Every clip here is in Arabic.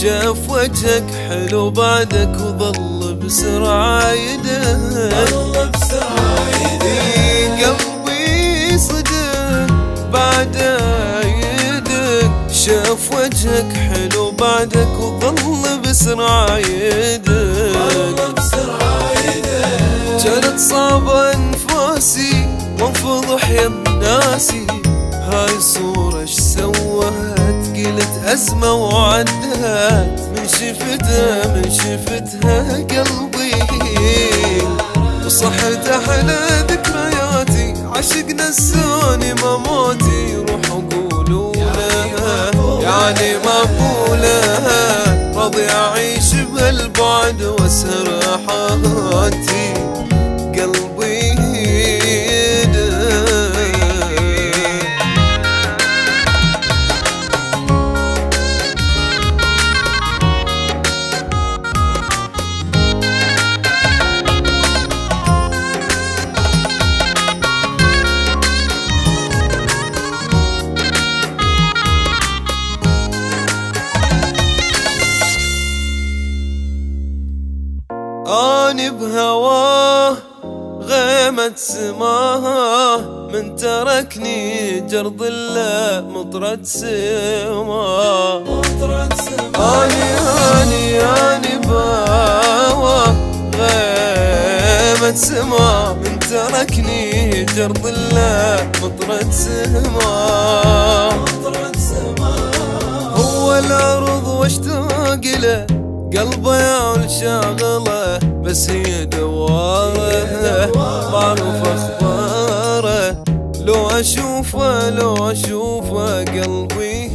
شاف وجهك حلو بعدك وظل بسرعة يدهق ظل بسرعة يدهق قلبي صدق بعد يدهق شاف وجهك حلو بعدك وظل بسرعة يدهق ظل بسرعة يدهق كانت صعبة انفاسي وانفضح يا ناسي ازمة وعدت من شفتها من شفتها قلبي. وصحت أحلى ذكرياتي عشقنا السوني ما موتي. روحوا قولوا لها يعني مقبولة راضي أعيش بهالبعد واسهر حياتي. اني بهواه غيمة سماه من تركني جرد الله مطرة سماه سماء اني اني اني بهواه غيمة سماه من تركني جرد الله مطرة سماه مطرة سماء هو الأرض واشتاق له قلبه شاغله بس هي دواره معروف أخباره لو أشوفه لو أشوفه قلبي.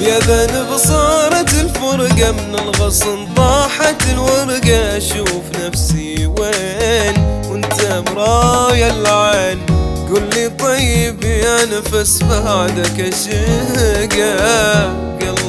يا ذنب صارت الفرقة من الغصن طاحت الورقة. أشوف نفسي وين؟ وانت مرايا العين. قل لي طيب يا نفس بعدك قلبي